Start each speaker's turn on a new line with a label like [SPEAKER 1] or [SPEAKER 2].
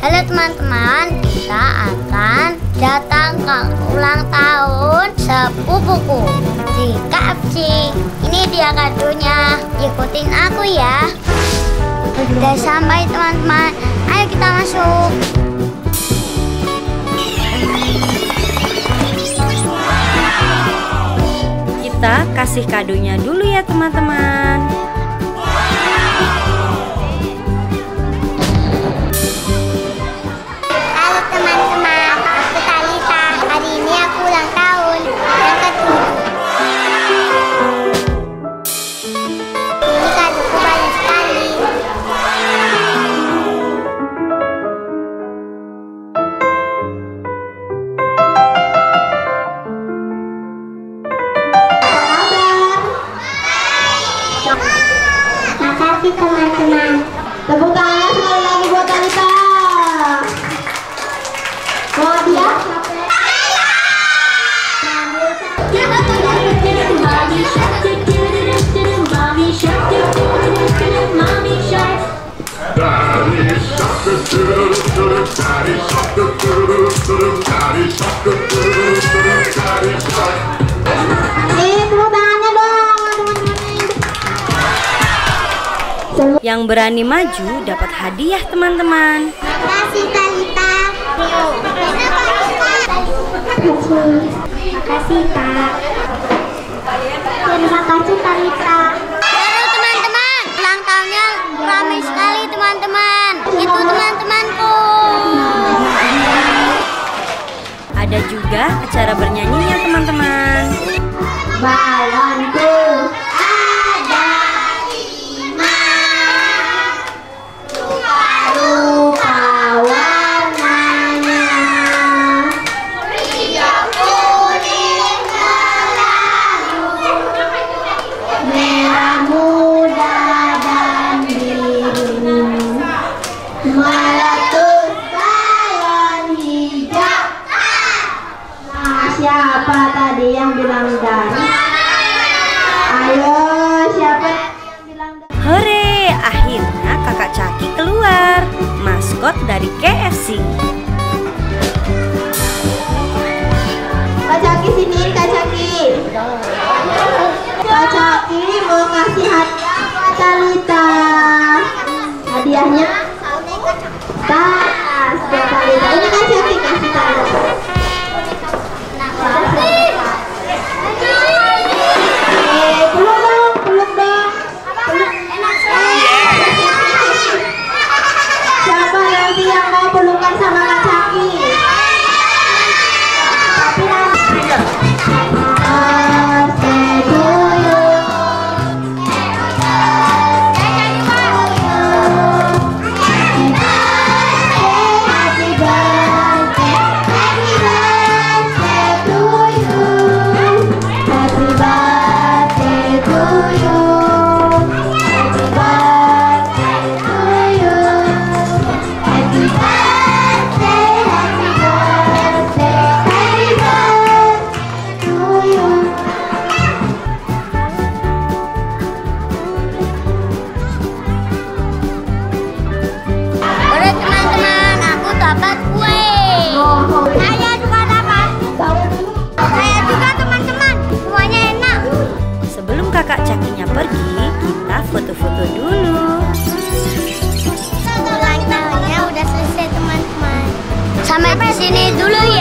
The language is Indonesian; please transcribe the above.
[SPEAKER 1] Halo teman-teman, kita akan datang ke ulang tahun sepupuku di KFC. Ini dia kadonya, ikutin aku ya. Udah sampai teman-teman, ayo kita masuk.
[SPEAKER 2] Kita kasih kadonya dulu ya teman-teman.
[SPEAKER 1] khi công an công an. Là bố ta Yang
[SPEAKER 2] berani maju dapat hadiah teman-teman.
[SPEAKER 1] Makasih Talita. Makasih Kak. Terima kasih Talita. Halo teman-teman, ulang tahunnya ramai sekali teman-teman. Itu teman-temanku.
[SPEAKER 2] Ada juga acara bernyanyinya teman-teman.
[SPEAKER 3] Balonku
[SPEAKER 2] dari KFC.
[SPEAKER 1] Dapat kue. Saya juga dapat. Saya juga teman-teman. Semuanya enak.
[SPEAKER 2] Sebelum kakak Cakinya pergi, kita foto-foto dulu.
[SPEAKER 1] Ulang tahunnya udah selesai teman-teman. Sampai di sini dulu ya.